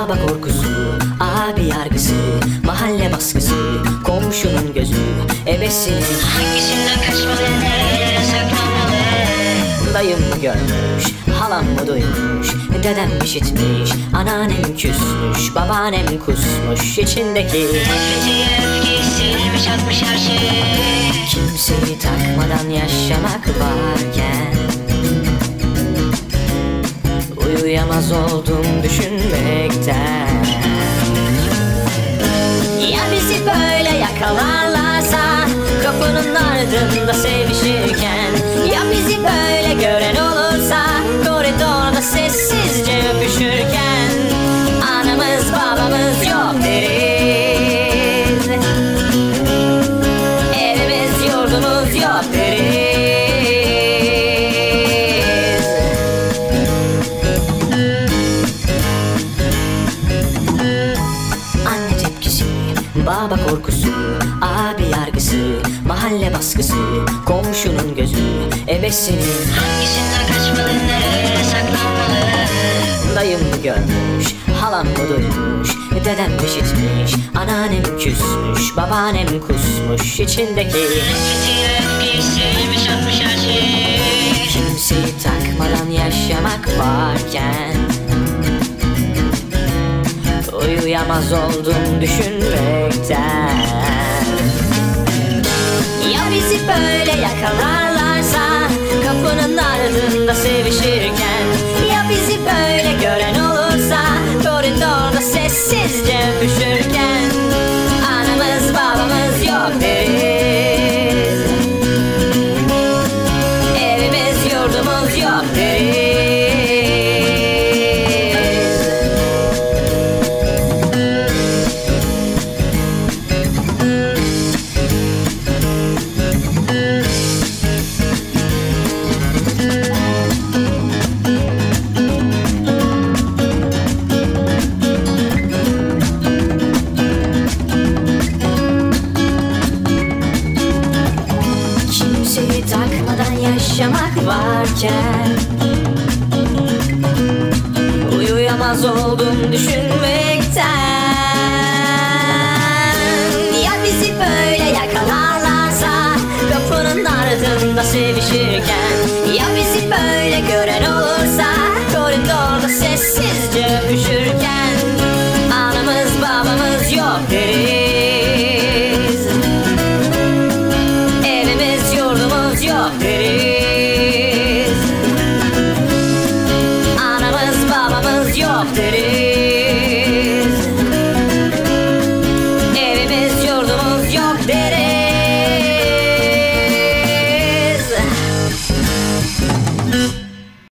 Baba korkusu, abi yargısı Mahalle baskısı, komşunun gözü Ebesinin Hangisinden kaçmalı nerelere saklanmalı? Dayım görmüş, halam mı duymuş Dedem işitmiş, anneannem küsmüş Babaannem kusmuş içindeki Nefreti öfkesi atmış her şey. Kimseyi takmadan yaşamak varken Uyuyamaz oldum düşünmekten. Ya bizi böyle yakalarlarsa Kapının ardında sevişirken baba korkusu, abi yargısı, mahalle baskısı, komşunun gözü, ebesinin Hangisinden kaçmalı nerelere saklanmalı? Dayım görmüş, halam mı duymuş Dedem işitmiş, anneannem küsmüş Babaannem kusmuş içindeki Nefreti öfkesi atmış her şey. Kimseyi takmadan yaşamak varken Uyuyamaz oldum düşünmekten. Ya bizi böyle yakalarlarsa Kapının ardında sevişirken Kimseyi takmadan yaşamak varken Uyuyamaz oldum düşünmekten Ya bizi böyle yakalarlarsa Kapının ardında sevişirken of the